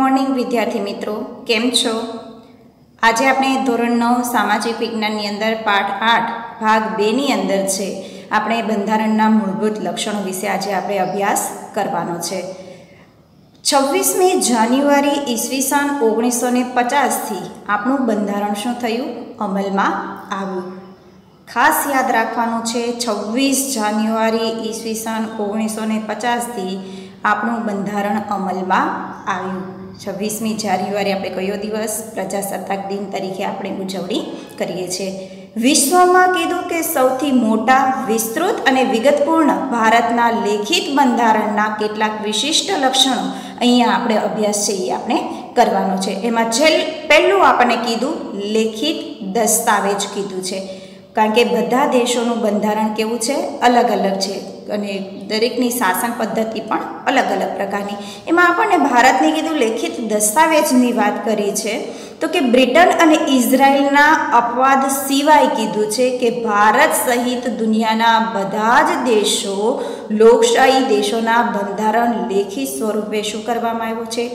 Morning વિદ્યાર્થી મિત્રો, કેમ છો? આજે આપણે ધોરણ નવ સામાજિક વિજ્ઞાનની અંદર પાઠ આઠ, ભાગ બેની અંદર છે. આપણે બંધારણના મૂળભૂત લક્ષણો વિશે આજે આપણે અભ્યાસ કરવાનો છે. છવ્વીસમી જાન્યુઆરી ઈસવીસન ઓગણીસો ને પચાસથી આપણું બંધારણ શું થયું? અમલમાં આવ્યું. ખાસ યાદ રાખવાનું છે, છવ્વીસ જાન્યુઆરી ઈસવીસન ઓગણીસો ને પચાસથી આપણું બંધારણ અમલમાં આવ્યું. છવ્વીસમી જાન્યુઆરી આપણે કયો દિવસ? પ્રજાસત્તાક દિન તરીકે આપણે ઉજવણી કરીએ છીએ. વિશ્વમાં કીધું કે સૌથી મોટા, વિસ્તૃત અને વિગતપૂર્ણ ભારતના લેખિત બંધારણના કેટલાક વિશિષ્ટ લક્ષણો અહીંયા આપણે અભ્યાસ છે એ આપણે કરવાનો છે. એમાં છેલ્ પહેલું આપણને કીધું લેખિત દસ્તાવેજ કીધું છે. કારણ કે બધા દેશોનું બંધારણ કેવું છે? અલગ અલગ છે. અને દરેકની શાસન પદ્ધતિ પણ અલગ અલગ પ્રકારની. એમાં આપણને ભારતની કીધું લેખિત દસ્તાવેજની વાત કરી છે. તો કે બ્રિટન અને ઇઝરાયલના અપવાદ સિવાય કીધું છે કે ભારત સહિત દુનિયાના બધા જ દેશો, લોકશાહી દેશોના બંધારણ લેખિત સ્વરૂપે શું કરવામાં આવ્યું છે?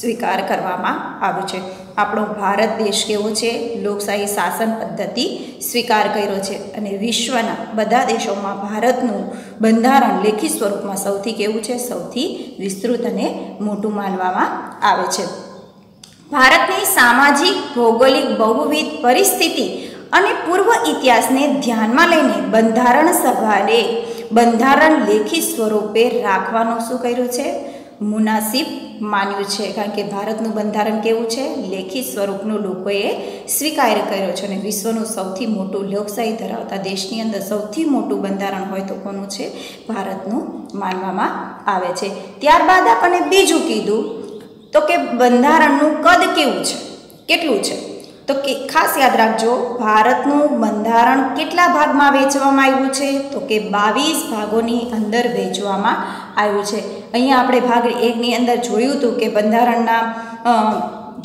સ્વીકાર કરવામાં આવ્યો છે. આપણો ભારત દેશ કેવો છે? લોકશાહી શાસન પદ્ધતિ સ્વીકાર કર્યો છે અને વિશ્વના બધા દેશોમાં ભારતનું બંધારણ લેખિત સ્વરૂપમાં સૌથી કેવું છે? સૌથી વિસ્તૃત અને મોટું માનવામાં આવે છે. ભારતની સામાજિક, ભૌગોલિક, બહુવિધ પરિસ્થિતિ અને પૂર્વ ઇતિહાસને ધ્યાનમાં લઈને બંધારણ સભાએ બંધારણ લેખિત સ્વરૂપે રાખવાનું શું કર્યું છે? મુનાસિબ માન્યું છે. કારણ કે ભારતનું બંધારણ કેવું છે? લેખિત સ્વરૂપનું લોકોએ સ્વીકાર કર્યો છે અને વિશ્વનું સૌથી મોટું લોકશાહી ધરાવતા દેશની અંદર સૌથી મોટું બંધારણ હોય તો કોનું છે? ભારતનું માનવામાં આવે છે. ત્યારબાદ આપણને બીજું કીધું તો કે બંધારણનું કદ કેવું છે? કેટલું છે? તો કે ખાસ યાદ રાખજો, ભારતનું બંધારણ કેટલા ભાગમાં વહેંચવામાં આવ્યું છે? તો કે બાવીસ ભાગોની અંદર વહેંચવામાં આવ્યું છે. અહીંયા આપણે ભાગ એકની અંદર જોયું હતું કે બંધારણના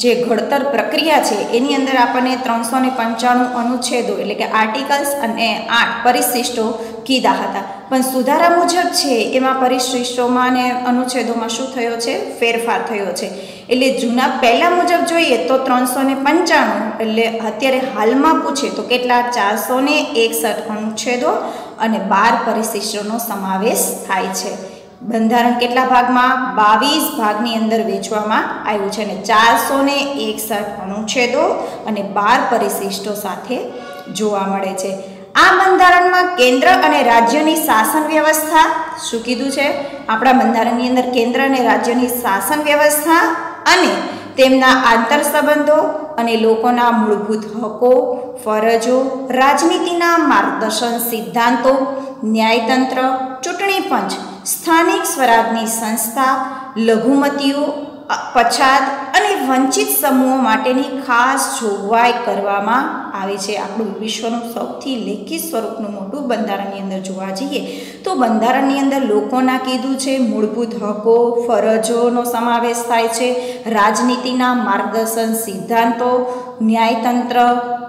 જે ઘડતર પ્રક્રિયા છે, એની અંદર આપણને ત્રણસો ને પંચાણું અનુચ્છેદો એટલે કે આર્ટિકલ્સ અને આઠ પરિશિષ્ટો કીધા હતા. પણ સુધારા મુજબ છે, એમાં પરિશિષ્ટોમાં અને અનુચ્છેદોમાં શું થયો છે? ફેરફાર થયો છે. એટલે જૂના પહેલાં મુજબ જોઈએ તો ત્રણસો ને પંચાણું, એટલે અત્યારે હાલમાં પૂછે તો કેટલા? ચારસો ને એકસઠ અનુચ્છેદો અને બાર પરિશિષ્ટોનો સમાવેશ થાય છે. બંધારણ કેટલા ભાગમાં? બાવીસ ભાગની અંદર વેચવામાં આવ્યું છે અને ચારસો ને એકસઠ અનુચ્છેદો અને બાર પરિશિષ્ટો સાથે જોવા મળે છે. આ બંધારણમાં કેન્દ્ર અને રાજ્યની શાસન વ્યવસ્થા શું કીધું છે? આપણા બંધારણની અંદર કેન્દ્ર અને રાજ્યની શાસન વ્યવસ્થા અને તેમના આંતર સંબંધો અને લોકોના મૂળભૂત હકો, ફરજો, રાજનીતિના માર્ગદર્શન સિદ્ધાંતો, ન્યાયતંત્ર, ચૂંટણી પંચ, સ્થાનિક સ્વરાજની સંસ્થા, લઘુમતીઓ પછાત અને વંચિત સમૂહો માટેની ખાસ જોગવાઈ કરવામાં આવી છે. આપણું વિશ્વનું સૌથી લેખિત સ્વરૂપનું મોટું બંધારણની અંદર જોવા જઈએ તો બંધારણની અંદર લોકોના કીધું છે, મૂળભૂત હકો, ફરજોનો સમાવેશ થાય છે, રાજનીતિના માર્ગદર્શન સિદ્ધાંતો, ન્યાયતંત્ર,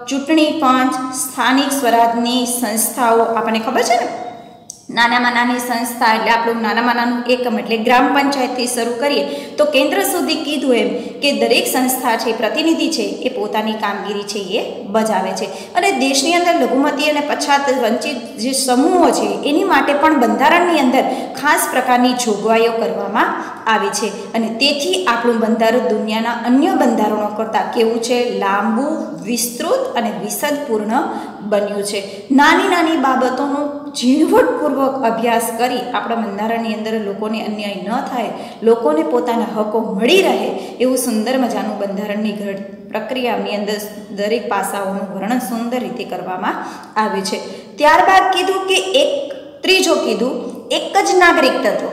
ચૂંટણી પંચ, સ્થાનિક સ્વરાજની સંસ્થાઓ, આપણને ખબર છે ને? નાનામાં નાની સંસ્થા એટલે આપણું નાનામાં નાનું એકમ એટલે ગ્રામ પંચાયતથી શરૂ કરીએ, તો કેન્દ્ર સુધી કીધું એમ કે દરેક સંસ્થા છે, પ્રતિનિધિ છે, એ પોતાની કામગીરી છે, એ બજાવે છે. અને દેશની અંદર લઘુમતી અને પછાત વંચિત જે સમૂહો છે, એની માટે પણ બંધારણની અંદર ખાસ પ્રકારની જોગવાઈઓ કરવામાં આવી છે. અને તેથી આપણું બંધારણ દુનિયાના અન્ય બંધારણો કરતાં કેવું છે? લાંબુ, વિસ્તૃત અને વિસદપૂર્ણ બન્યું છે. નાની નાની બાબતોનું ઝીણવટપૂર્વક અભ્યાસ કરી આપણા બંધારણની અંદર લોકોને અન્યાય ન થાય, લોકોને પોતાના હકો મળી રહે એવું સુંદર મજાનું બંધારણની ઘડ, પ્રક્રિયાની અંદર દરેક પાસાઓનું વર્ણન સુંદર રીતે કરવામાં આવ્યું છે. ત્યારબાદ કીધું કે એક, ત્રીજો કીધું, એક જ નાગરિક તત્વ.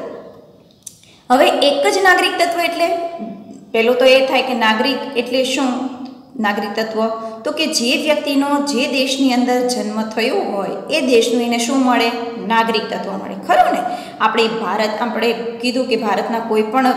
હવે એક જ નાગરિક તત્વ એટલે? પહેલું તો એ થાય કે નાગરિક એટલે શું? નાગરિક તત્વ. તો કે જે વ્યક્તિનો જે દેશની અંદર જન્મ થયો હોય, એ દેશનું એને શું મળે? નાગરિક તત્વ મળે. ખરું ને? આપણે ભારત, આપણે કીધું કે ભારતના કોઈ પણ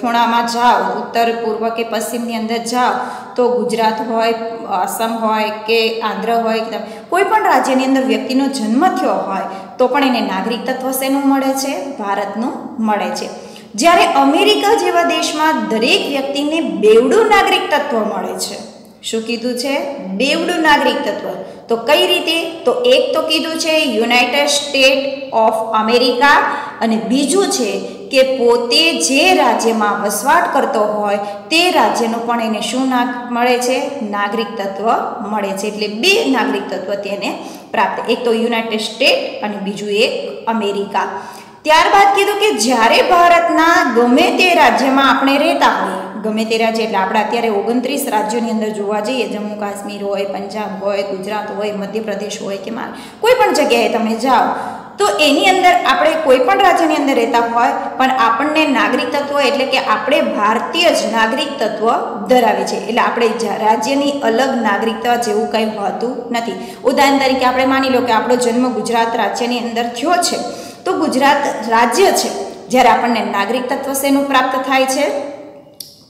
ખૂણામાં જાઓ, ઉત્તર, પૂર્વ કે પશ્ચિમની અંદર જાઓ, તો ગુજરાત હોય, આસામ હોય કે આંધ્ર હોય, કે કોઈ પણ રાજ્યની અંદર વ્યક્તિનો જન્મ થયો હોય, તો પણ એને નાગરિક તત્વ શેનું મળે છે? ભારતનું મળે છે. જ્યારે અમેરિકા જેવા દેશમાં દરેક વ્યક્તિને બેવડું નાગરિક તત્વ મળે છે. શું કીધું છે? બેવડું નાગરિક તત્વ. તો કઈ રીતે? તો એક તો કીધું છે યુનાઇટેડ સ્ટેટ ઓફ અમેરિકા અને બીજું છે કે પોતે જે રાજ્યમાં વસવાટ કરતો હોય તે રાજ્યનું પણ એને શું નાગ મળે છે? નાગરિક તત્વ મળે છે. એટલે બે નાગરિક તત્વ તેને પ્રાપ્ત. એક તો યુનાઇટેડ સ્ટેટ અને બીજું એક અમેરિકા. ત્યારબાદ કીધું કે જ્યારે ભારતના ગમે તે રાજ્યમાં આપણે રહેતા હોઈએ, ગમે તે રાજ્ય એટલે આપણે અત્યારે ઓગણત્રીસ રાજ્યોની અંદર જોવા જઈએ, જમ્મુ કાશ્મીર હોય, પંજાબ હોય, ગુજરાત હોય, મધ્યપ્રદેશ હોય કે માર કોઈ પણ જગ્યાએ તમે જાઓ, તો એની અંદર આપણે કોઈ પણ રાજ્યની અંદર રહેતા હોય, પણ આપણને નાગરિક તત્વ એટલે કે આપણે ભારતીય જ નાગરિક તત્વ ધરાવે છે. એટલે આપણે રાજ્યની અલગ નાગરિકતા જેવું કંઈ હોતું નથી. ઉદાહરણ તરીકે આપણે માની લો કે આપણો જન્મ ગુજરાત રાજ્યની અંદર થયો છે. તો ગુજરાત રાજ્ય છે, જ્યારે આપણને નાગરિક તત્વ શેનું પ્રાપ્ત થાય છે?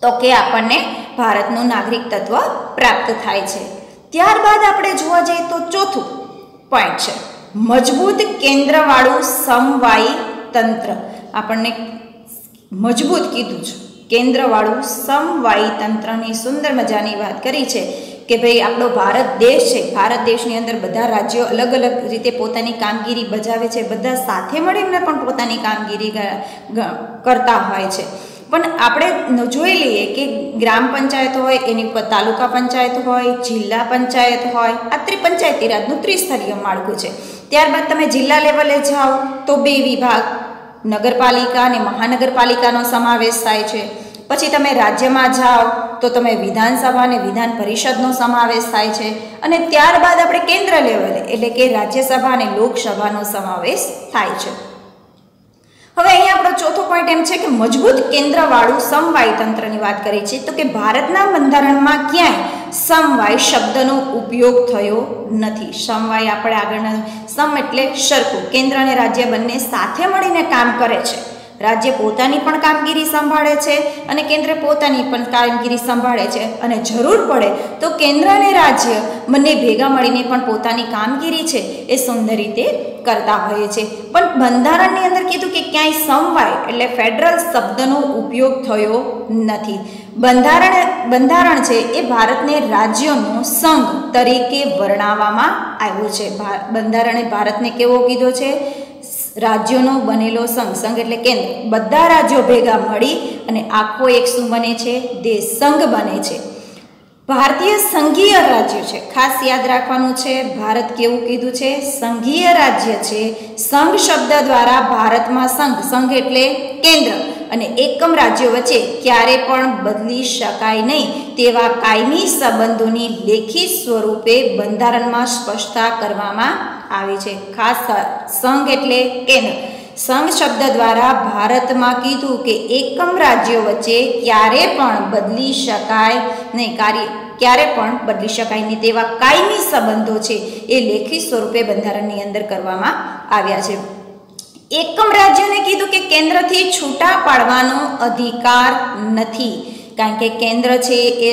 તો કે આપણને ભારતનું નાગરિક તત્વ પ્રાપ્ત થાય છે. ત્યારબાદ આપણે જોવા જઈએ તો ચોથું પોઈન્ટ છે, મજબૂત કેન્દ્રવાળું સમવાયી તંત્ર. આપણને મજબૂત કીધું છે, કેન્દ્રવાળું સમવાયી તંત્રની સુંદર મજાની વાત કરી છે. કે ભાઈ આપણો ભારત દેશ છે, ભારત દેશની અંદર બધા રાજ્યો અલગ અલગ રીતે પોતાની કામગીરી બજાવે છે, બધા સાથે મળીને પણ પોતાની કામગીરી કરતા હોય છે. પણ આપણે જોઈ લઈએ કે ગ્રામ પંચાયત હોય, એની તાલુકા પંચાયત હોય, જિલ્લા પંચાયત હોય, આ ત્રિપંચાયતી રાજનું ત્રિસ્તરીય માળખું છે. ત્યારબાદ તમે જિલ્લા લેવલે જાઓ તો બે વિભાગ, નગરપાલિકા અને મહાનગરપાલિકાનો સમાવેશ થાય છે. પછી તમે રાજ્યમાં જાઓ, તો તમે વિધાનસભા અને વિધાન પરિષદનો સમાવેશ થાય છે. અને ત્યારબાદ આપણે કેન્દ્ર લેવલે, એટલે કે રાજ્યસભા અને લોકસભાનો સમાવેશ થાય છે. હવે અહીંયા આપણો ચોથો પોઈન્ટ એમ છે કે મજબૂત કેન્દ્રવાળું સમવાય તંત્રની વાત કરી છે. તો કે ભારતના બંધારણમાં ક્યાંય સમવાય શબ્દનો ઉપયોગ થયો નથી. સમવાય આપણે આગળના, સમ એટલે સરખું. કેન્દ્ર અને રાજ્ય બંને સાથે મળીને કામ કરે છે. રાજ્ય પોતાની પણ કામગીરી સંભાળે છે અને કેન્દ્ર પોતાની પણ કામગીરી સંભાળે છે અને જરૂર પડે તો કેન્દ્ર અને રાજ્ય બંને ભેગા મળીને પણ પોતાની કામગીરી છે એ સુંદર રીતે કરતા હોઈએ છે પણ બંધારણની અંદર કીધું કે ક્યાંય સમવાય એટલે ફેડરલ શબ્દનો ઉપયોગ થયો નથી. બંધારણ બંધારણ છે એ ભારતને રાજ્યોનો સંઘ તરીકે વર્ણવવામાં આવ્યું છે. બંધારણે ભારતને કેવો કીધો છે? રાજ્યોનો બનેલો સંઘ. સંઘ એટલે કેન્દ્ર. બધા રાજ્યો ભેગા મળી અને આખો એક શું બને છે? દેશ સંઘ બને છે. ભારતીય સંઘીય રાજ્ય છે. ખાસ યાદ રાખવાનું છે, ભારત કેવું કીધું છે? સંઘીય રાજ્ય છે. સંઘ શબ્દ દ્વારા ભારતમાં સંઘ. સંઘ એટલે કેન્દ્ર. અને એકમ રાજ્યો વચ્ચે ક્યારે પણ બદલી શકાય નહીં તેવા કાયમી સંબંધોની લેખિત સ્વરૂપે બંધારણમાં સ્પષ્ટતા કરવામાં આવી છે. ખાસ સંઘ એટલે કેન્દ્ર. સંઘ શબ્દ દ્વારા ભારતમાં કીધું કે એકમ રાજ્યો વચ્ચે ક્યારે પણ બદલી શકાય નહીં. કાર્ય ક્યારે પણ બદલી શકાય નહીં તેવા કાયમી સંબંધો છે એ લેખિત સ્વરૂપે બંધારણની અંદર કરવામાં આવ્યા છે. એકમ રાજ્યને કીધું કે કેન્દ્રથી છૂટા પાડવાનો અધિકાર નથી. કારણ કે કેન્દ્ર છે એ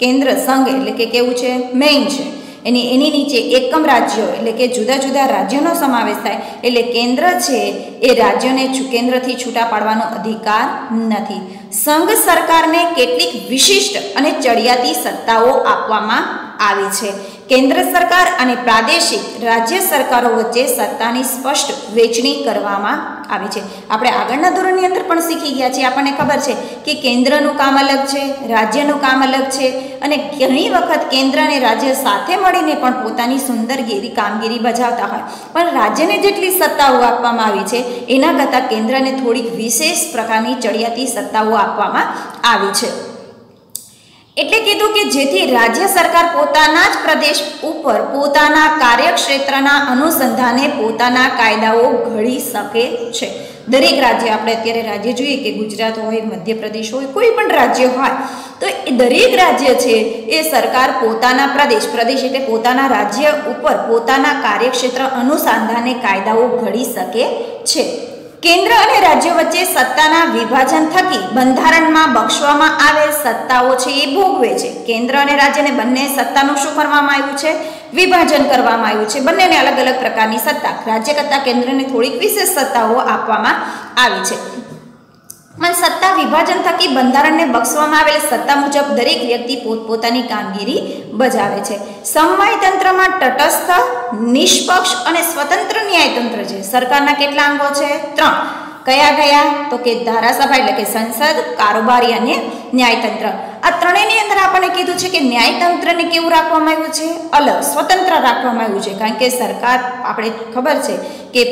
કેન્દ્ર સંઘ એટલે કે કેવું છે? મેઇન છે. એની એની નીચે એકમ રાજ્યો એટલે કે જુદા જુદા રાજ્યોનો સમાવેશ થાય. એટલે કેન્દ્ર છે એ રાજ્યોને કેન્દ્રથી છૂટા પાડવાનો અધિકાર નથી. સંઘ સરકારને કેટલીક વિશિષ્ટ અને ચડિયાતી સત્તાઓ આપવામાં આવી છે. કેન્દ્ર સરકાર અને પ્રાદેશિક રાજ્ય સરકારો વચ્ચે સત્તાની સ્પષ્ટ વહેંચણી કરવામાં આવી છે. આપણે આગળના ધોરણની અંદર પણ શીખી ગયા છીએ. આપણને ખબર છે કે કેન્દ્રનું કામ અલગ છે, રાજ્યનું કામ અલગ છે અને ઘણી વખત કેન્દ્ર અને રાજ્ય સાથે મળીને પણ પોતાની સુંદરગીરી કામગીરી બજાવતા હોય. પણ રાજ્યને જેટલી સત્તાઓ આપવામાં આવી છે, એના કરતાં કેન્દ્રને થોડીક વિશેષ પ્રકારની ચડિયાતી સત્તાઓ આપવામાં આવી છે. એટલે કીધું કે જેથી રાજ્ય સરકાર પોતાના જ પ્રદેશ ઉપર પોતાના કાર્યક્ષેત્રના અનુસંધાને પોતાના કાયદાઓ ઘડી શકે છે. દરેક રાજ્ય, આપણે અત્યારે રાજ્ય જોઈએ કે ગુજરાત હોય, મધ્યપ્રદેશ હોય, કોઈ પણ રાજ્ય હોય, તો એ દરેક રાજ્ય છે, એ સરકાર પોતાના પ્રદેશ પ્રદેશ એટલે પોતાના રાજ્ય ઉપર પોતાના કાર્યક્ષેત્ર અનુસંધાને કાયદાઓ ઘડી શકે છે. કેન્દ્ર અને રાજ્ય વચ્ચે સત્તાના વિભાજન થકી બંધારણમાં બક્ષવામાં આવેલ સત્તાઓ છે એ ભોગવે છે. કેન્દ્ર અને રાજ્યને બંને સત્તાનું શું કરવામાં આવ્યું છે? વિભાજન કરવામાં આવ્યું છે. બંનેને અલગ અલગ પ્રકારની સત્તા. રાજ્ય કરતાં કેન્દ્રને થોડીક વિશેષ સત્તાઓ આપવામાં આવી છે. અને સત્તા વિભાજન થકી બંધારણને બક્ષવામાં આવેલ સત્તા મુજબ દરેક વ્યક્તિ પોતપોતાની કામગીરી બજાવે છે. સમવાય તંત્રમાં તટસ્થ, નિષ્પક્ષ અને સ્વતંત્ર ન્યાયતંત્ર છે. સરકારના કેટલા અંગો છે? ત્રણ. કયા કયા? તો કે ધારાસભા એટલે કે સંસદ, કારોબારી અને ન્યાયતંત્ર. આ ત્રણેયની અંદર આપણને કીધું છે કે ન્યાયતંત્રને કેવું રાખવામાં આવ્યું છે? અલગ, સ્વતંત્ર રાખવામાં આવ્યું છે. કારણ કે સરકાર, આપણે ખબર છે કે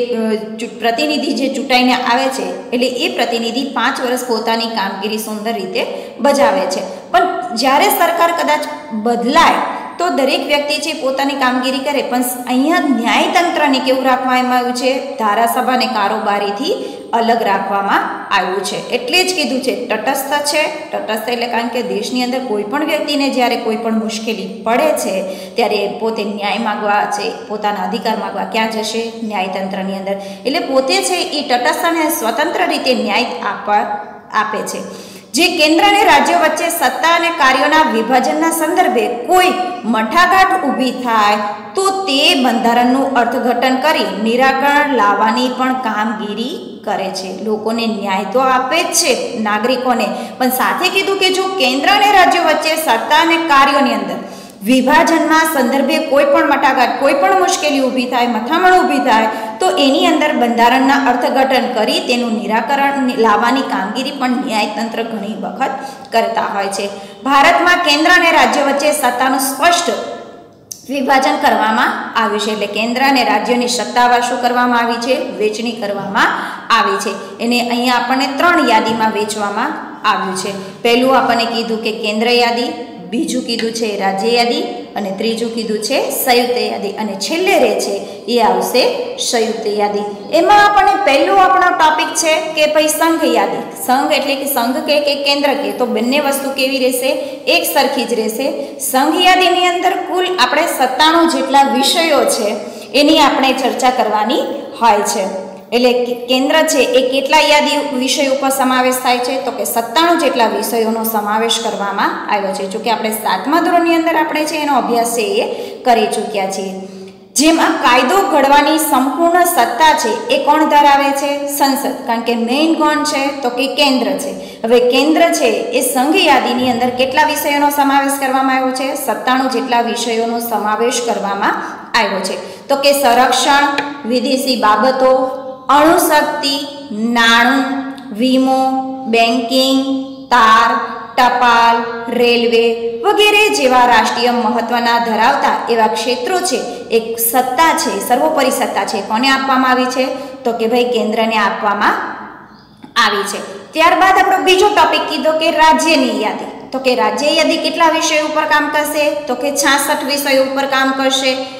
પ્રતિનિધિ જે ચૂંટાઈને આવે છે, એટલે એ પ્રતિનિધિ પાંચ વર્ષ પોતાની કામગીરી સુંદર રીતે બજાવે છે. પણ જ્યારે સરકાર કદાચ બદલાય તો દરેક વ્યક્તિ છે પોતાની કામગીરી કરે, પણ અહીંયા ન્યાયતંત્રને કેવું રાખવામાં આવ્યું છે? ધારાસભાને કારોબારીથી અલગ રાખવામાં આવ્યું છે. એટલે જ કીધું છે, તટસ્થ છે. તટસ્થ એટલે કારણ કે દેશની અંદર કોઈ પણ વ્યક્તિને જ્યારે કોઈ પણ મુશ્કેલી પડે છે, ત્યારે પોતે ન્યાય માગવા છે, પોતાના અધિકાર માગવા ક્યાં જશે? ન્યાયતંત્રની અંદર. એટલે પોતે છે એ તટસ્થ અને સ્વતંત્ર રીતે ન્યાય આપવા, આપે છે. જે કેન્દ્ર અને રાજ્ય વચ્ચે સત્તા અને કાર્યોના વિભાજનના સંદર્ભે કોઈ મઠાઘાટ ઊભી થાય, તો તે બંધારણનું અર્થઘટન કરી નિરાકરણ લાવવાની પણ કામગીરી કરે છે. લોકોને ન્યાય તો આપે જ છે નાગરિકોને. પણ સાથે કીધું કે જો કેન્દ્ર અને રાજ્ય વચ્ચે સત્તા અને કાર્યોની અંદર વિભાજનના સંદર્ભે કોઈ પણ મટાઘાટ કોઈ પણ મુશ્કેલી ઊભી થાય, મથામણ ઊભી થાય તો એની અંદર બંધારણના અર્થઘટન કરી તેનું નિરાકરણ લાવવાની કામગીરી પણ ન્યાયતંત્ર ઘણી વખત કરતા હોય છે. ભારતમાં કેન્દ્ર અને રાજ્ય વચ્ચે સત્તાનું સ્પષ્ટ વિભાજન કરવામાં આવ્યું છે. એટલે કેન્દ્ર અને રાજ્યોની સત્તાવાર શું કરવામાં આવી છે? વેચણી કરવામાં આવી છે. એને અહીંયા આપણને ત્રણ યાદીમાં વેચવામાં આવ્યું છે. પહેલું આપણને કીધું કે કેન્દ્ર યાદી બીજું કીધું છે રાજ્ય યાદી અને ત્રીજું કીધું છે સંયુક્ત યાદી. અને છેલ્લે રહે છે, એ આવશે સંયુક્ત યાદી. એમાં આપણને પહેલું આપણો ટોપિક છે કે ભાઈ સંઘ યાદી. સંઘ એટલે કે સંઘ કે કે કેન્દ્ર કે? તો બંને વસ્તુ કેવી રહેશે? એક સરખી જ રહેશે. સંઘ યાદીની અંદર કુલ આપણે સત્તાણું જેટલા વિષયો છે, એની આપણે ચર્ચા કરવાની હોય છે. એટલે કેન્દ્ર છે એ કેટલા યાદી વિષય ઉપર સમાવેશ થાય છે? તો કે સત્તાણું જેટલા વિષયોનો સમાવેશ કરવામાં આવ્યો છે. જોકે આપણે સાતમા ધોરણની અંદર આપણે છે એનો અભ્યાસ છે એ કરી ચૂક્યા છીએ. જેમાં કાયદો ઘડવાની સંપૂર્ણ સત્તા છે એ કોણ ધરાવે છે? સંસદ. કારણ કે મેઇન કોણ છે? તો કે કેન્દ્ર છે. હવે કેન્દ્ર છે એ સંઘ યાદીની અંદર કેટલા વિષયોનો સમાવેશ કરવામાં આવ્યો છે? સત્તાણું જેટલા વિષયોનો સમાવેશ કરવામાં આવ્યો છે. તો કે સંરક્ષણ, વિદેશી બાબતો અણુશક્તિ, નાણું, વીમો બેન્કિંગ તાર, ટપાલ, રેલવે વગેરે જેવા રાષ્ટ્રીય મહત્વના ધરાવતા એવા ક્ષેત્રો છે. એક સત્તા છે, સર્વોપરી સત્તા છે. કોને આપવામાં આવી છે? તો કે ભાઈ કેન્દ્રને આપવામાં આવી છે. ત્યારબાદ આપણો બીજો ટોપિક કીધો કે રાજ્યની યાદી. તો કે રાજ્ય યાદી કેટલા વિષયો ઉપર કામ કરશે? તો કે છાસઠ વિષયો ઉપર કામ કરશે.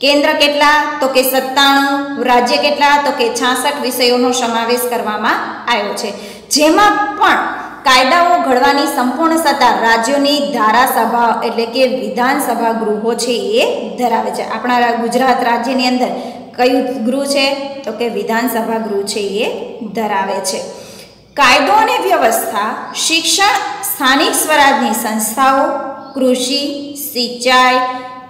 કેન્દ્ર કેટલા, તો કે સત્તાણું, રાજ્ય કેટલા, તો કે છાસઠ વિષયોનો સમાવેશ કરવામાં આવ્યો છે. જેમાં પણ કાયદાઓ ઘડવાની સંપૂર્ણ સત્તા રાજ્યોની ધારાસભા એટલે કે વિધાનસભા ગૃહો છે એ ધરાવે છે. આપણા ગુજરાત રાજ્યની અંદર કયું ગૃહ છે? તો કે વિધાનસભા ગૃહ છે એ ધરાવે છે. કાયદો અને વ્યવસ્થા, શિક્ષણ, સ્થાનિક સ્વરાજની સંસ્થાઓ, કૃષિ, સિંચાઈ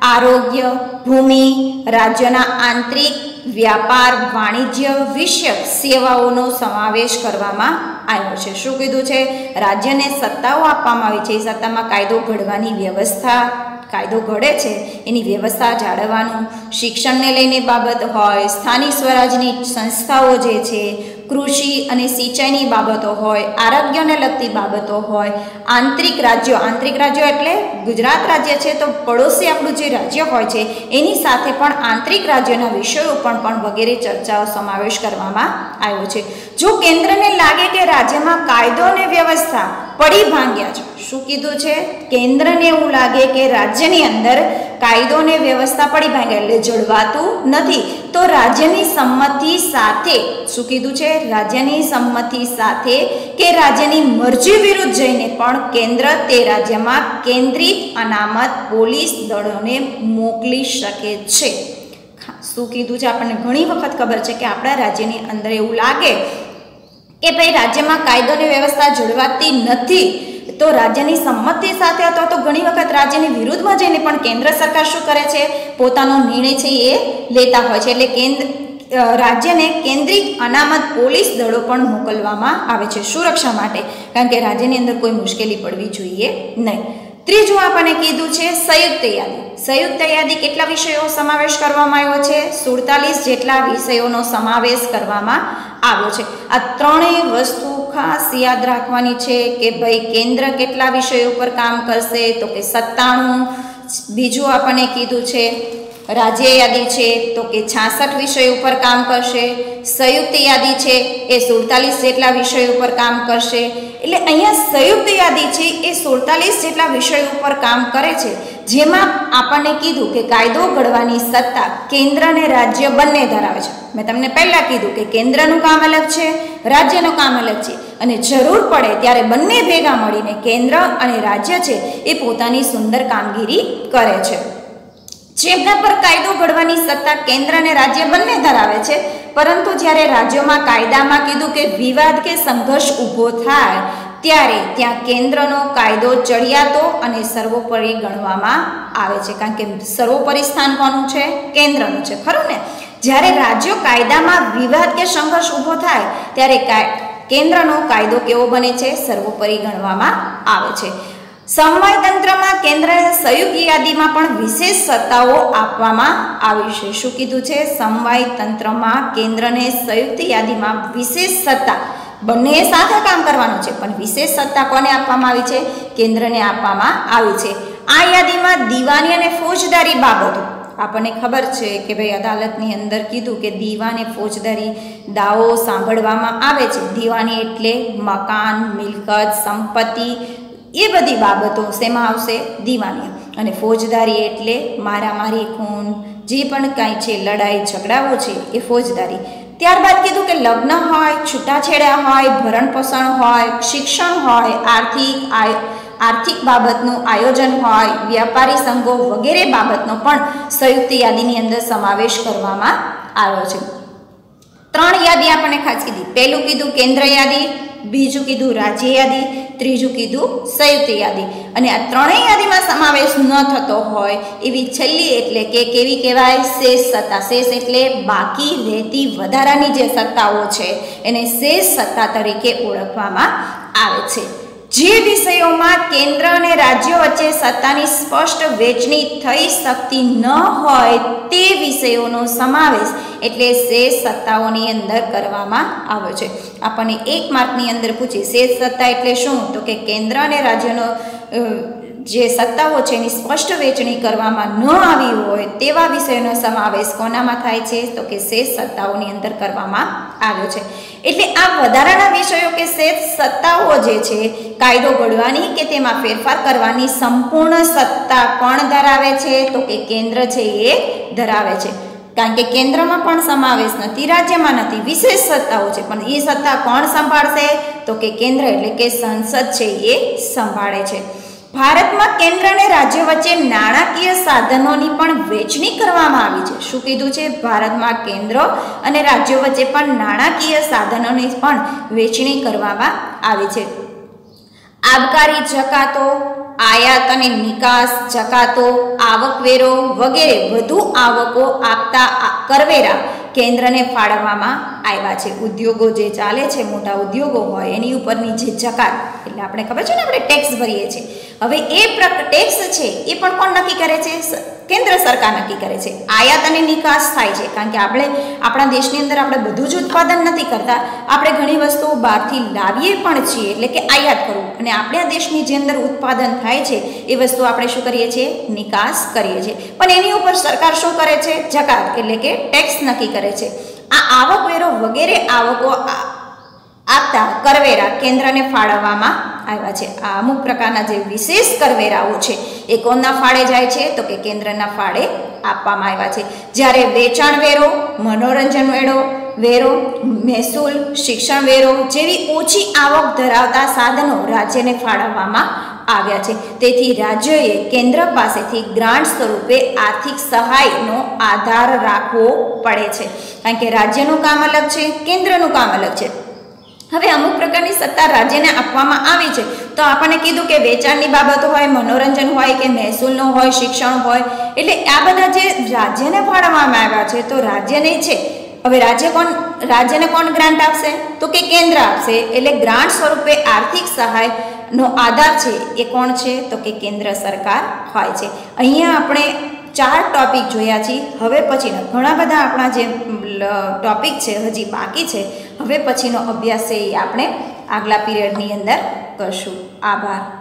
આરોગ્ય, ભૂમિ, રાજ્યના આંતરિક, વ્યાપાર, વાણિજ્ય વિષયક સેવાઓનો સમાવેશ કરવામાં આવ્યો છે. શું કીધું છે? રાજ્યને સત્તાઓ આપવામાં આવી છે. એ સત્તામાં કાયદો ઘડવાની વ્યવસ્થા, કાયદો ઘડે છે. એની વ્યવસ્થા જાળવવાનું શિક્ષણને લઈને બાબત હોય, સ્થાનિક સ્વરાજની સંસ્થાઓ જે છે કૃષિ અને સિંચાઈની બાબતો હોય, આરોગ્યને લગતી બાબતો હોય, આંતરિક રાજ્યો આંતરિક રાજ્યો એટલે ગુજરાત રાજ્ય છે તો પડોશી આપણું જે રાજ્ય હોય છે, એની સાથે પણ આંતરિક રાજ્યોના વિષયો પણ પણ વગેરે ચર્ચાઓ સમાવેશ કરવામાં આવ્યો છે. જો કેન્દ્રને લાગે કે રાજ્યમાં કાયદો અને વ્યવસ્થા પડી ભાંગ્યા છે, શું કીધું છે? કેન્દ્રને એવું લાગે કે રાજ્યની અંદર કાયદો અને વ્યવસ્થા પડી ભાંગ્યા એટલે જળવાતું નથી. તો રાજ્યની સંમતિ સાથે, શું કીધું છે? રાજ્યની સંમતિ સાથે કે રાજ્યની મરજી વિરુદ્ધ જઈને પણ કેન્દ્ર તે રાજ્યમાં કેન્દ્રિત અનામત પોલીસ દળોને મોકલી શકે છે. શું કીધું છે? આપણને ઘણી વખત ખબર છે કે આપણા રાજ્યની અંદર એવું લાગે કે ભાઈ રાજ્યમાં કાયદોની વ્યવસ્થા જળવાતી નથી, તો રાજ્યની સંમતિ સાથે અથવા તો ઘણી વખત રાજ્યની વિરુદ્ધમાં જઈને પણ કેન્દ્ર સરકાર શું કરે છે? પોતાનો નિર્ણય છે એ લેતા હોય છે. એટલે કેન્દ્ર રાજ્યને કેન્દ્રિત અનામત પોલીસ દળો પણ મોકલવામાં આવે છે સુરક્ષા માટે, કારણ કે રાજ્યની અંદર કોઈ મુશ્કેલી પડવી જોઈએ નહીં. ત્રીજું આપણને કીધું છે સંયુક્ત યાદી. સંયુક્ત યાદી કેટલા વિષયો સમાવેશ કરવામાં આવ્યો છે? સુડતાલીસ જેટલા વિષયોનો સમાવેશ કરવામાં આવ્યો છે. આ ત્રણેય વસ્તુ ખાસ યાદ રાખવાની છે કે ભાઈ કેન્દ્ર કેટલા વિષયો ઉપર કામ કરશે? તો કે સત્તાણું. બીજું આપણને કીધું છે રાજ્ય યાદી છે તો કે છાસઠ વિષય ઉપર કામ કરશે, સંયુક્ત યાદી છે એ સુડતાલીસ જેટલા વિષય ઉપર કામ કરશે. એટલે અહીંયા સંયુક્ત યાદી છે એ સુડતાલીસ જેટલા વિષયો ઉપર કામ કરે છે. જેમાં આપણને કીધું કે કાયદો ઘડવાની સત્તા કેન્દ્ર અને રાજ્ય બંને ધરાવે છે. મેં તમને પહેલાં કીધું કે કેન્દ્રનું કામ અલગ છે, રાજ્યનું કામ અલગ છે. અને જરૂર પડે ત્યારે બંને ભેગા મળીને કેન્દ્ર અને રાજ્ય છે એ પોતાની સુંદર કામગીરી કરે છે. જેમના પર કાયદો ઘડવાની સત્તા કેન્દ્ર અને રાજ્ય બંને ધરાવે છે. પરંતુ જ્યારે રાજ્યોમાં કાયદામાં કીધું કે વિવાદ કે સંઘર્ષ ઊભો થાય, ત્યારે ત્યાં કેન્દ્રનો કાયદો ચડિયાતો અને સર્વોપરી ગણવામાં આવે છે. કારણ કે સર્વોપરી સ્થાન કોનું છે? કેન્દ્રનું છે. ખરું ને? જ્યારે રાજ્યો કાયદામાં વિવાદ કે સંઘર્ષ ઊભો થાય, ત્યારે કેન્દ્રનો કાયદો કેવો બને છે? સર્વોપરી ગણવામાં આવે છે. સમવાય તંત્રમાં કેન્દ્રને સંયુક્ત યાદીમાં પણ વિશેષ સત્તાઓ આપવામાં આવી છે. શું કીધું છે? સમવાય તંત્રમાં કેન્દ્રને સંયુક્ત યાદીમાં વિશેષ સત્તા બંને સાથે કામ કરવાનું છે. પણ વિશેષ સત્તા કોને આપવામાં આવી છે? કેન્દ્રને આપવામાં આવી છે. આ યાદીમાં દીવાની અને ફોજદારી બાબતો. આપણને ખબર છે કે ભાઈ અદાલતની અંદર કીધું કે દીવાને ફોજદારી દાવો સાંભળવામાં આવે છે. દીવાની એટલે મકાન, મિલકત, સંપત્તિ એ બધી બાબતો શેમાં આવશે? દીવાની. અને ફોજદારી એટલે મારામારી, ખૂન, જે પણ કાંઈ છે, લડાઈ, ઝઘડાઓ છે, એ ફોજદારી. ત્યારબાદ કીધું કે લગ્ન હોય, છૂટાછેડા હોય, ભરણ પોષણ હોય, શિક્ષણ હોય, આર્થિક આર્થિક બાબતનું આયોજન હોય, વ્યાપારી સંઘો વગેરે બાબતનો પણ સંયુક્ત યાદીની અંદર સમાવેશ કરવામાં આવ્યો છે. ત્રણ યાદી આપણને ખાસ કીધી. પહેલું કીધું કેન્દ્ર યાદી, બીજું કીધું રાજ્ય યાદી, ત્રીજું કીધું સંયુક્ત યાદી. અને આ ત્રણેય યાદીમાં સમાવેશ ન થતો હોય એવી છેલ્લી એટલે કે કેવી કહેવાય? શેષ સત્તા. શેષ એટલે બાકી રહેતી વધારાની જે સત્તાઓ છે, એને શેષ સત્તા તરીકે ઓળખવામાં આવે છે. જે વિષયોમાં કેન્દ્ર અને રાજ્યો વચ્ચે સત્તાની સ્પષ્ટ વહેંચણી થઈ શકતી ન હોય તે વિષયોનો સમાવેશ એટલે શેષ સત્તાઓની અંદર કરવામાં આવ્યો છે. આપણને એક માર્કની અંદર પૂછી શેષ સત્તા એટલે શું? તો કે કેન્દ્ર અને રાજ્યનો જે સત્તાઓ છે એની સ્પષ્ટ વહેંચણી કરવામાં ન આવી હોય તેવા વિષયોનો સમાવેશ કોનામાં થાય છે? તો કે શેષ સત્તાઓની અંદર કરવામાં આવ્યો છે. એટલે આ વધારાના વિષયો કે શેષ સત્તાઓ જે છે, કાયદો ઘડવાની કે તેમાં ફેરફાર કરવાની સંપૂર્ણ સત્તા કોણ ધરાવે છે, તો કે કેન્દ્ર છે એ ધરાવે છે. કારણ કે કેન્દ્રમાં પણ સમાવેશ નથી, રાજ્યમાં નથી, વિશેષ સત્તાઓ છે, પણ એ સત્તા કોણ સંભાળશે? તો કે કેન્દ્ર એટલે કે સંસદ છે એ સંભાળે છે. ભારતમાં કેન્દ્ર અને રાજ્ય વચ્ચે નાણાકીય સાધનોની પણ વહેંચણી કરવામાં આવી છે. શું કીધું છે? ભારતમાં કેન્દ્ર અને રાજ્ય વચ્ચે પણ નાણાકીય સાધનોની પણ વહેંચણી કરવામાં આવી છે. આબકારી જકાતો, આયાત અને નિકાસ જકાતો, આવકવેરો વગેરે વધુ આવકો આપતા કરવેરા કેન્દ્રને ફાળવવામાં આવ્યા છે. ઉદ્યોગો જે ચાલે છે, મોટા ઉદ્યોગો હોય, એની ઉપરની જે જકાત, એટલે આપણે ખબર છે ને, આપણે ટેક્સ ભરીએ છીએ. હવે એ ટેક્સ છે, એ પણ કોણ નક્કી કરે છે? કેન્દ્ર સરકાર નક્કી કરે છે. આયાત અને નિકાસ થાય છે. કારણ કે આપણે આપણા દેશની અંદર આપણે બધું જ ઉત્પાદન નથી કરતા. આપણે ઘણી વસ્તુઓ બહારથી લાવીએ પણ છીએ, એટલે કે આયાત કરવું. અને આપણા દેશની જે અંદર ઉત્પાદન થાય છે, એ વસ્તુ આપણે શું કરીએ છીએ? નિકાસ કરીએ છીએ. પણ એની ઉપર સરકાર શું કરે છે? જકાત, એટલે કે ટેક્સ નક્કી કરે છે. આ આવકવેરો વગેરે આવકો આપતા કરવેરા કેન્દ્રને ફાળવવામાં આવ્યા છે. આ અમુક પ્રકારના જે વિશેષ કરવેરાઓ છે, એ કોના ફાળે જાય છે? તો કે કેન્દ્રના ફાળે આપવામાં આવ્યા છે. જ્યારે વેચાણ વેરો, મનોરંજન વેરો વેરો, મહેસૂલ, શિક્ષણ વેરો જેવી ઓછી આવક ધરાવતા સાધનો રાજ્યને ફાળવવામાં આવ્યા છે. તેથી રાજ્યોએ કેન્દ્ર પાસેથી ગ્રાન્ટ સ્વરૂપે આર્થિક સહાયનો આધાર રાખવો પડે છે. કારણ કે રાજ્યનું કામ અલગ છે, કેન્દ્રનું કામ અલગ છે. હવે અમુક પ્રકારની સત્તા રાજ્યને આપવામાં આવી છે. તો આપણને કીધું કે વેચાણની બાબતો હોય, મનોરંજન હોય કે મહેસૂલનો હોય, શિક્ષણ હોય, એટલે આ બધા જે રાજ્યને ફાળવવામાં આવ્યા છે, તો રાજ્યને છે. હવે રાજ્ય કોણ, રાજ્યને કોણ ગ્રાન્ટ આપશે? તો કે કેન્દ્ર આપશે? એટલે ગ્રાન્ટ સ્વરૂપે આર્થિક સહાયનો આધાર છે એ કોણ છે? તો કે કેન્દ્ર સરકાર હોય છે. અહીંયા આપણે ચાર ટોપિક જોયા છીએ હવે પછીના ઘણા બધા આપણા જે ટોપિક છે, હજી બાકી છે. હવે પછીનો અભ્યાસ એ આપણે આગલા પીરિયડની અંદર કરશું. આભાર.